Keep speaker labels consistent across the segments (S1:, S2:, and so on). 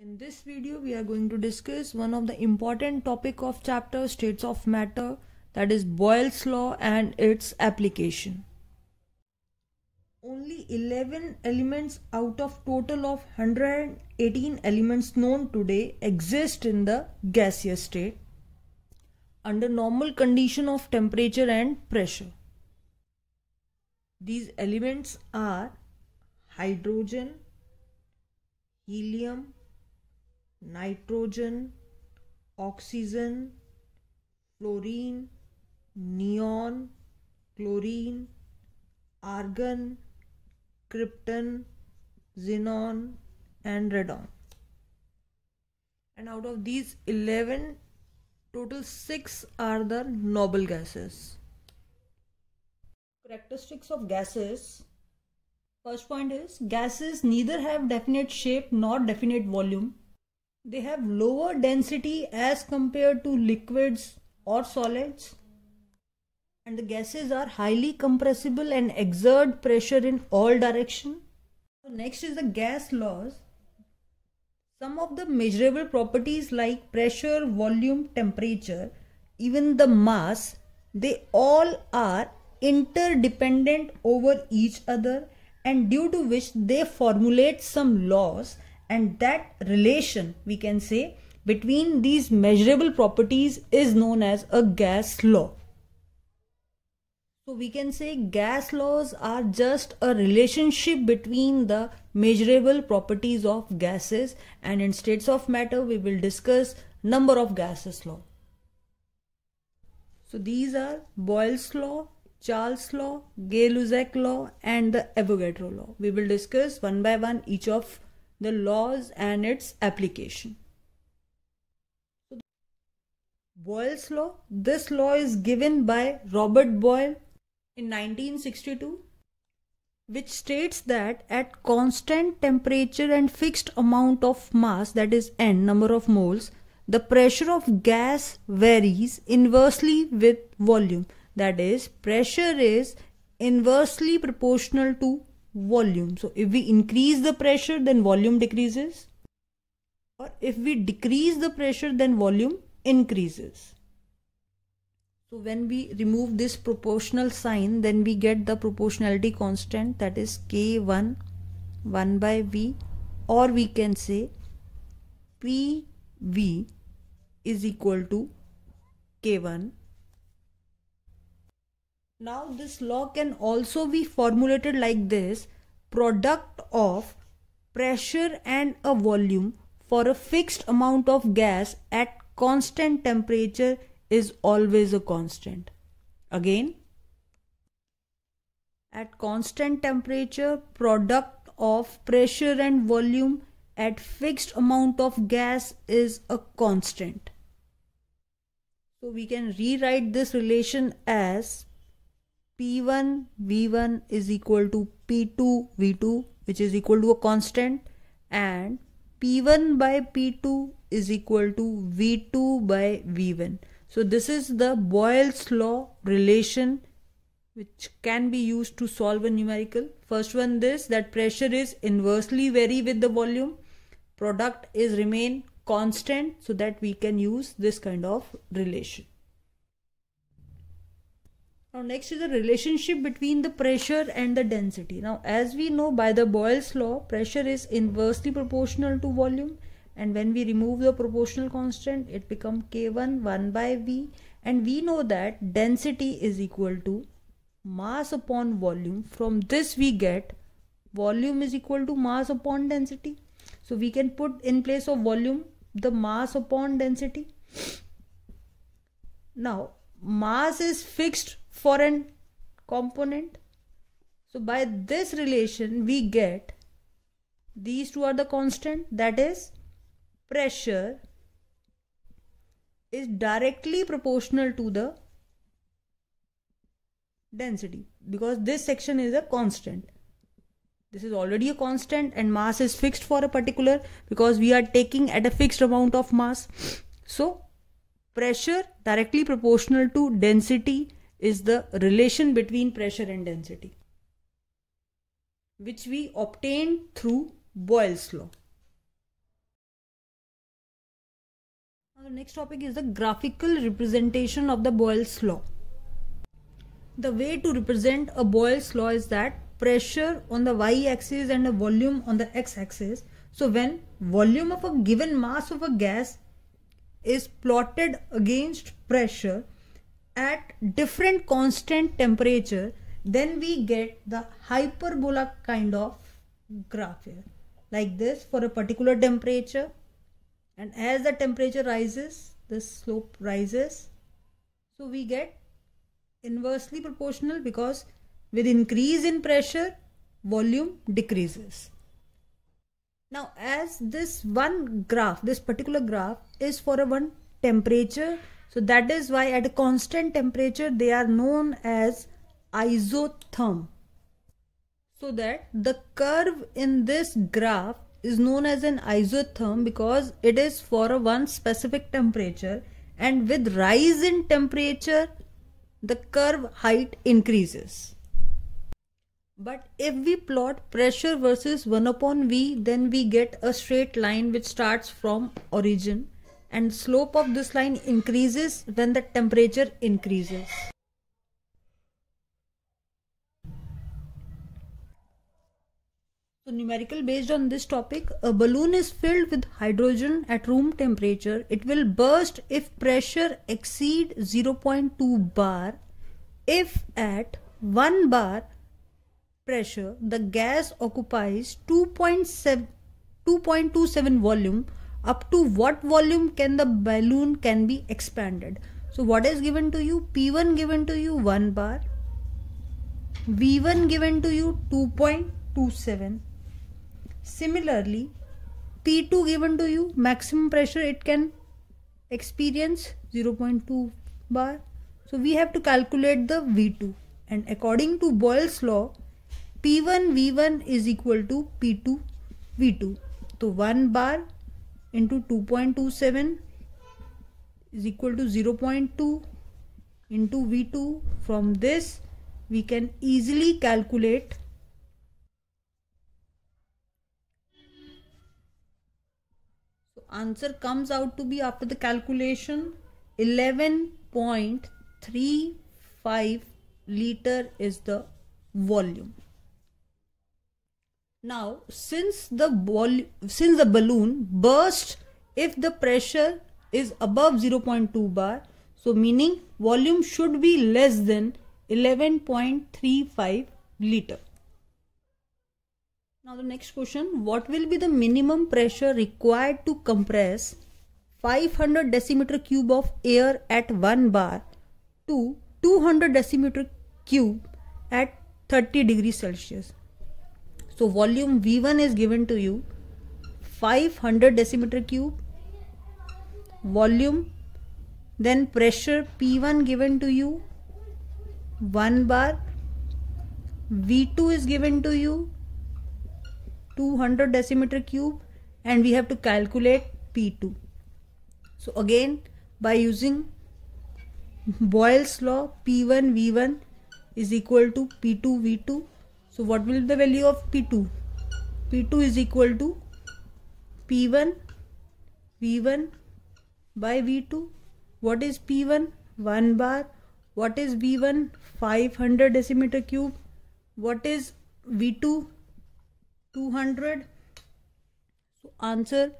S1: In this video, we are going to discuss one of the important topic of chapter states of matter that is Boyle's law and its application. Only 11 elements out of total of 118 elements known today exist in the gaseous state under normal condition of temperature and pressure. These elements are hydrogen, helium, nitrogen, oxygen, fluorine, neon, chlorine, argon, krypton, xenon, and radon. And out of these 11, total 6 are the noble gases. Characteristics of gases First point is gases neither have definite shape nor definite volume they have lower density as compared to liquids or solids and the gases are highly compressible and exert pressure in all direction. So next is the gas laws. Some of the measurable properties like pressure, volume, temperature, even the mass, they all are interdependent over each other and due to which they formulate some laws and that relation we can say between these measurable properties is known as a gas law. So we can say gas laws are just a relationship between the measurable properties of gases and in states of matter we will discuss number of gases law. So these are Boyle's law, Charles law, Gay-Lussac law and the Avogadro law. We will discuss one by one each of the laws and its application. Boyle's law. This law is given by Robert Boyle in 1962 which states that at constant temperature and fixed amount of mass that is n number of moles the pressure of gas varies inversely with volume that is pressure is inversely proportional to volume. So if we increase the pressure, then volume decreases. Or if we decrease the pressure, then volume increases. So when we remove this proportional sign, then we get the proportionality constant that is K1 1 by V or we can say PV is equal to K1 now this law can also be formulated like this product of pressure and a volume for a fixed amount of gas at constant temperature is always a constant. Again at constant temperature product of pressure and volume at fixed amount of gas is a constant. So we can rewrite this relation as P1 V1 is equal to P2 V2 which is equal to a constant and P1 by P2 is equal to V2 by V1. So this is the Boyle's law relation which can be used to solve a numerical. First one this that pressure is inversely vary with the volume. Product is remain constant so that we can use this kind of relation. Now next is the relationship between the pressure and the density. Now as we know by the Boyle's law, pressure is inversely proportional to volume and when we remove the proportional constant it becomes K1 1 by V and we know that density is equal to mass upon volume. From this we get volume is equal to mass upon density. So we can put in place of volume the mass upon density. Now mass is fixed for an component. So by this relation we get these two are the constant that is pressure is directly proportional to the density because this section is a constant. This is already a constant and mass is fixed for a particular because we are taking at a fixed amount of mass. So pressure directly proportional to density is the relation between pressure and density which we obtained through Boyle's law. The next topic is the graphical representation of the Boyle's law. The way to represent a Boyle's law is that pressure on the y-axis and a volume on the x-axis. So when volume of a given mass of a gas is plotted against pressure at different constant temperature, then we get the hyperbola kind of graph here. Like this for a particular temperature. And as the temperature rises the slope rises. So we get inversely proportional because with increase in pressure volume decreases. Now as this one graph this particular graph is for a one temperature so that is why at a constant temperature they are known as isotherm so that the curve in this graph is known as an isotherm because it is for a one specific temperature and with rise in temperature the curve height increases. But if we plot pressure versus 1 upon V then we get a straight line which starts from origin and slope of this line increases when the temperature increases. So numerical based on this topic, a balloon is filled with hydrogen at room temperature. It will burst if pressure exceed 0.2 bar. If at 1 bar pressure, the gas occupies 2.7 2.27 volume up to what volume can the balloon can be expanded. So what is given to you? P1 given to you 1 bar. V1 given to you 2.27 Similarly, P2 given to you, maximum pressure it can experience 0.2 bar. So we have to calculate the V2 and according to Boyle's law, P1 V1 is equal to P2 V2. So 1 bar into 2.27 is equal to 0.2 into V2. From this we can easily calculate so answer comes out to be after the calculation 11.35 liter is the volume now since the since the balloon burst if the pressure is above 0.2 bar so meaning volume should be less than 11.35 liter now the next question, what will be the minimum pressure required to compress 500 decimeter cube of air at 1 bar to 200 decimeter cube at 30 degrees Celsius. So volume V1 is given to you. 500 decimeter cube. Volume. Then pressure P1 given to you. 1 bar. V2 is given to you. 200 decimeter cube. And we have to calculate P2. So again by using Boyle's law P1 V1 is equal to P2 V2. So what will be the value of P2? P2 is equal to P1 V1 by V2. What is P1? 1 bar. What is V1? 500 decimeter cube. What is V2? 200 so answer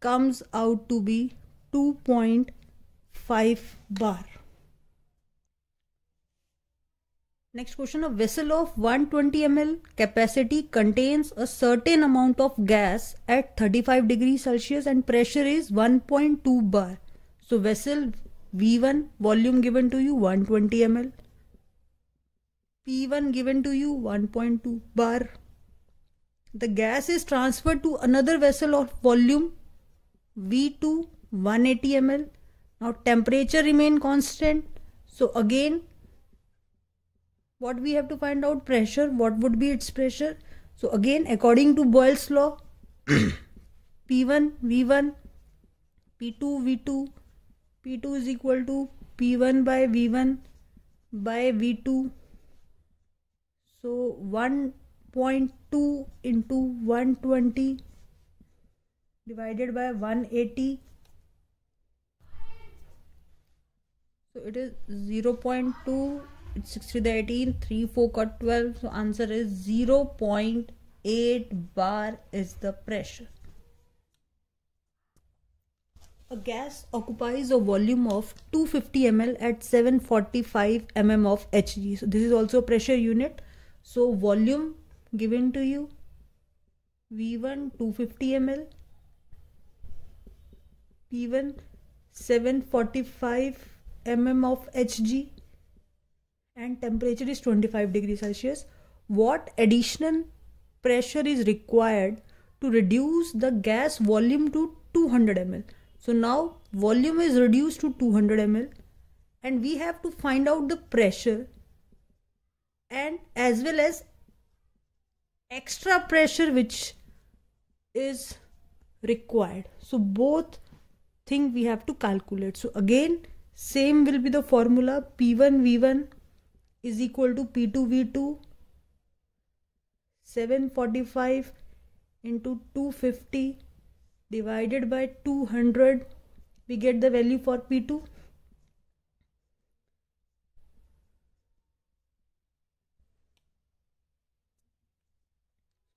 S1: comes out to be 2.5 bar next question a vessel of 120 ml capacity contains a certain amount of gas at 35 degrees celsius and pressure is 1.2 bar so vessel v1 volume given to you 120 ml p1 given to you 1.2 bar the gas is transferred to another vessel of volume V2 180 ml. Now temperature remain constant. So again what we have to find out pressure what would be its pressure. So again according to Boyle's law P1 V1 P2 V2 P2 is equal to P1 by V1 by V2 so 1.2 into 120 divided by 180 so it is 0 0.2 it's 6 to the 18 3 4 cut 12 so answer is 0 0.8 bar is the pressure a gas occupies a volume of 250 ml at 745 mm of Hg. So this is also pressure unit. So volume given to you V1 250 ml P1 745 mm of Hg and temperature is 25 degrees Celsius. What additional pressure is required to reduce the gas volume to 200 ml? So now volume is reduced to 200 ml and we have to find out the pressure and as well as extra pressure which is required. So both thing we have to calculate. So again same will be the formula P1 V1 is equal to P2 V2 745 into 250 divided by 200 we get the value for P2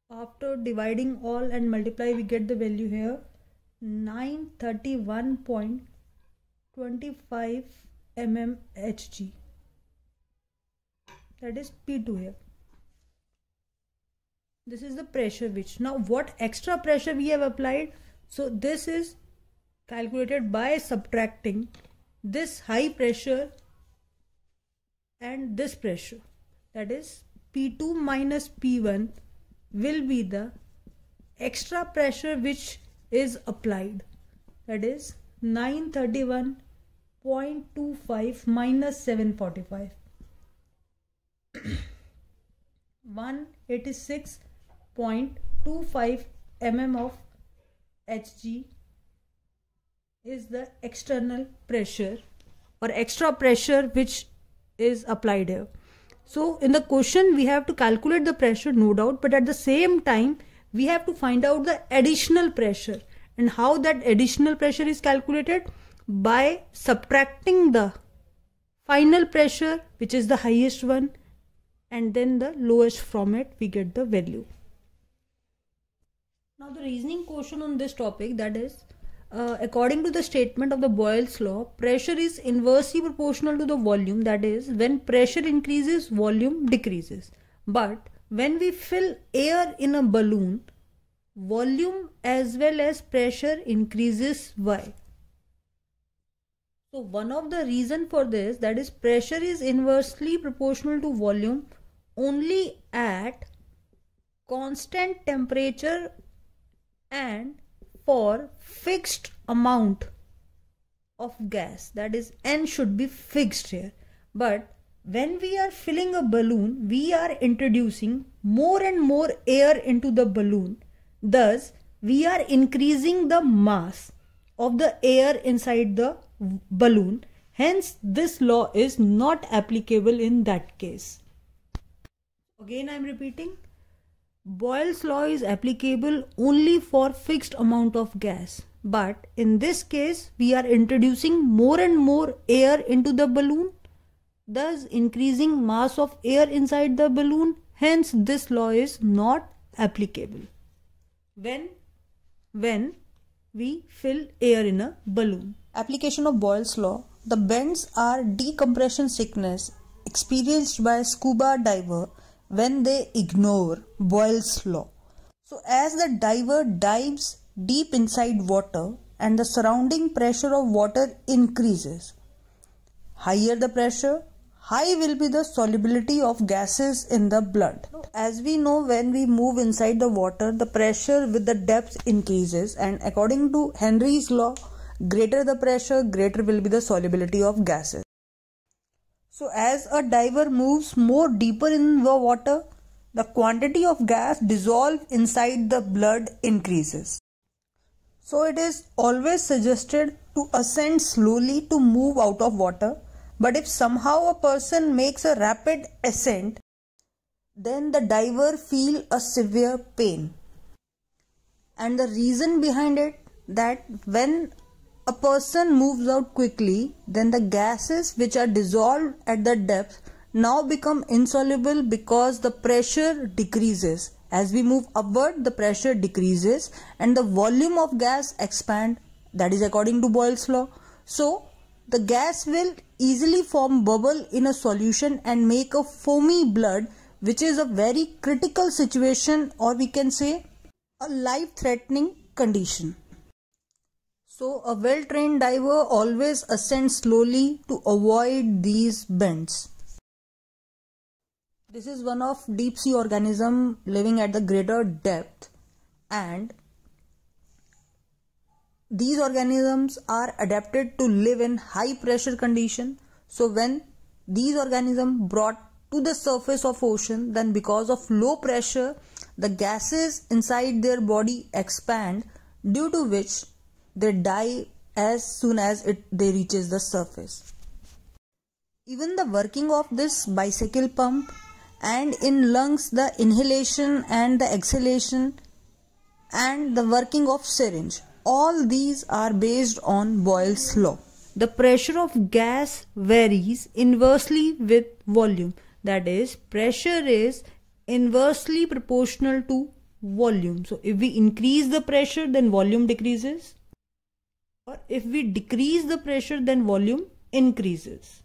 S1: after dividing all and multiply we get the value here 931.25 mm Hg that is P2 here this is the pressure which now what extra pressure we have applied? So this is calculated by subtracting this high pressure and this pressure. That is P2 minus P1 will be the extra pressure which is applied. That is 931.25 minus 745 186.25 mm of Hg is the external pressure or extra pressure which is applied here. So in the question we have to calculate the pressure no doubt but at the same time we have to find out the additional pressure and how that additional pressure is calculated by subtracting the final pressure which is the highest one and then the lowest from it we get the value. Now the reasoning question on this topic that is uh, according to the statement of the Boyle's law, pressure is inversely proportional to the volume. That is, when pressure increases, volume decreases. But when we fill air in a balloon, volume as well as pressure increases. Why? So one of the reason for this that is pressure is inversely proportional to volume only at constant temperature and for fixed amount of gas. That is n should be fixed here. But when we are filling a balloon we are introducing more and more air into the balloon. Thus we are increasing the mass of the air inside the balloon. Hence this law is not applicable in that case again i am repeating Boyle's law is applicable only for fixed amount of gas. But in this case, we are introducing more and more air into the balloon, thus increasing mass of air inside the balloon. Hence, this law is not applicable. When, when we fill air in a balloon.
S2: Application of Boyle's law. The bends are decompression sickness experienced by scuba diver when they ignore Boyle's law. So, as the diver dives deep inside water and the surrounding pressure of water increases, higher the pressure, high will be the solubility of gases in the blood. As we know, when we move inside the water, the pressure with the depth increases, and according to Henry's law, greater the pressure, greater will be the solubility of gases. So as a diver moves more deeper in the water, the quantity of gas dissolved inside the blood increases. So it is always suggested to ascend slowly to move out of water. But if somehow a person makes a rapid ascent, then the diver feel a severe pain. And the reason behind it that when a person moves out quickly, then the gases which are dissolved at the depth now become insoluble because the pressure decreases. As we move upward, the pressure decreases and the volume of gas expand. That is according to Boyle's law. So, the gas will easily form bubble in a solution and make a foamy blood which is a very critical situation or we can say a life threatening condition. So a well trained diver always ascends slowly to avoid these bends. This is one of deep sea organism living at the greater depth and these organisms are adapted to live in high pressure condition. So when these organisms brought to the surface of ocean then because of low pressure the gases inside their body expand due to which they die as soon as it they reaches the surface. Even the working of this bicycle pump and in lungs the inhalation and the exhalation and the working of syringe all these are based on Boyle's law.
S1: The pressure of gas varies inversely with volume. That is, pressure is inversely proportional to volume. So, if we increase the pressure, then volume decreases. Or if we decrease the pressure, then volume increases.